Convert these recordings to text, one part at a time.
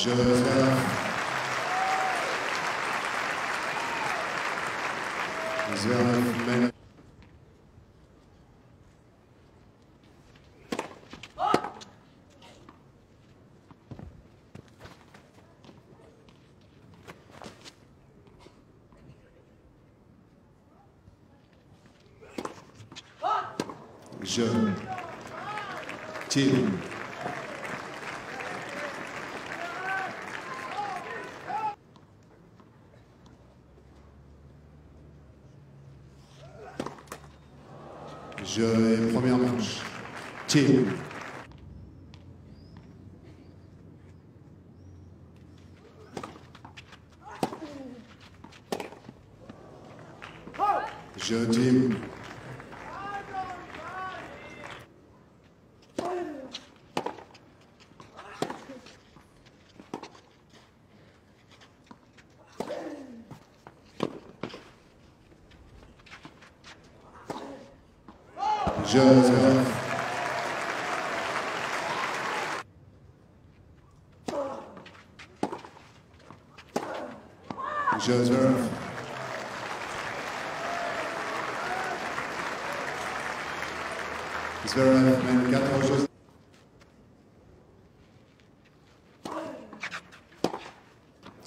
Joseph. Zverev Men. Je, première manche. Team. Je team. Joseph. Joseph. Zverev, men 14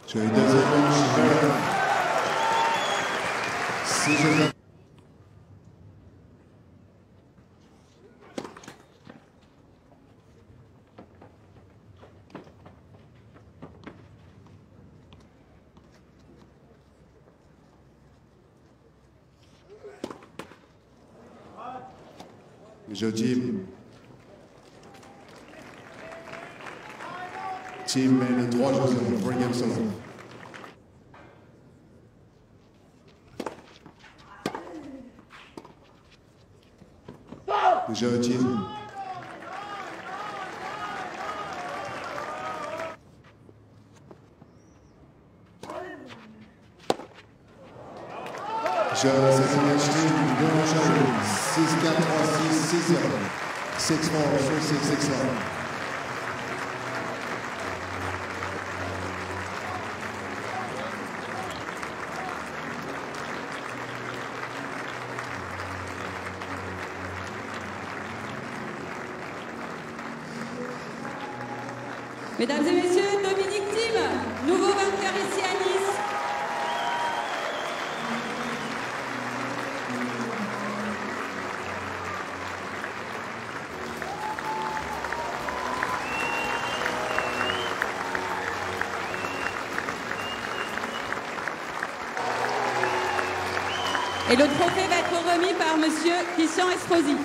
Czyli deuxième manche, Zverev. Je Jim. Jim mène 3 Joseph, for game Jones Energy, Blanc Charbon, 6 4 3 6 6 0 6 4 6 6 0 Mesdames et messieurs, Dominique Thiem, nouveau vainqueur ici à Nice. Et le trophée va être remis par Monsieur Christian Estrosi.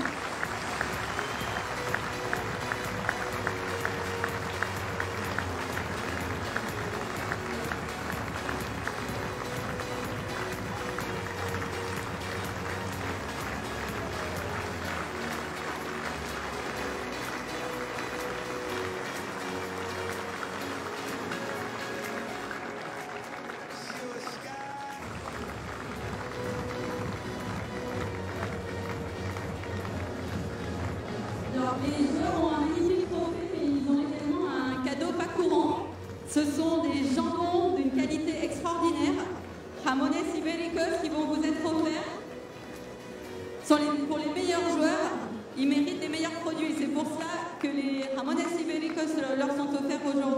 Alors, les joueurs ont un magnifique trophée, mais ils ont également un cadeau pas courant. Ce sont des jambons d'une qualité extraordinaire, jamones ibéricos, qui vont vous être offerts. Pour les meilleurs joueurs, ils méritent les meilleurs produits. C'est pour ça que les jamones ibéricos leur sont offerts aujourd'hui.